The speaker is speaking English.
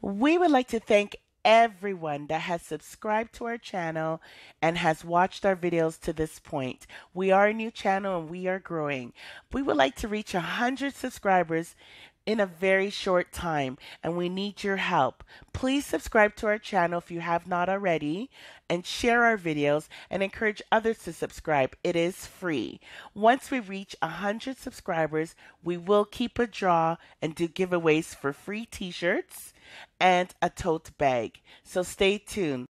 We would like to thank everyone that has subscribed to our channel and has watched our videos to this point. We are a new channel and we are growing. We would like to reach 100 subscribers in a very short time and we need your help. Please subscribe to our channel if you have not already and share our videos and encourage others to subscribe. It is free. Once we reach 100 subscribers, we will keep a draw and do giveaways for free t-shirts and a tote bag. So stay tuned.